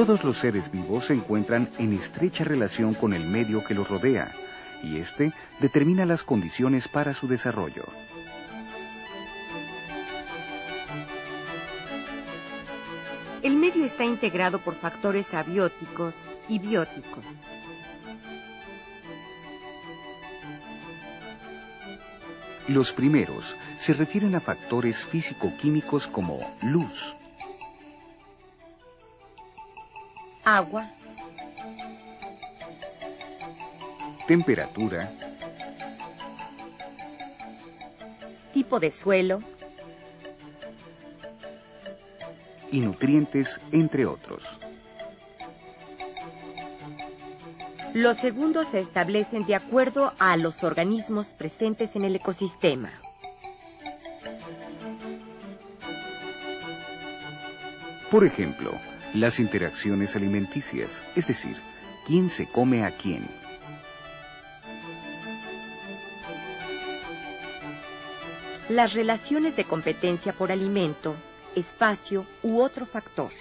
Todos los seres vivos se encuentran en estrecha relación con el medio que los rodea, y este determina las condiciones para su desarrollo. El medio está integrado por factores abióticos y bióticos. Los primeros se refieren a factores físico-químicos como luz, agua, temperatura, tipo de suelo y nutrientes, entre otros. Los segundos se establecen de acuerdo a los organismos presentes en el ecosistema. Por ejemplo, las interacciones alimenticias, es decir, quién se come a quién. Las relaciones de competencia por alimento, espacio u otro factor.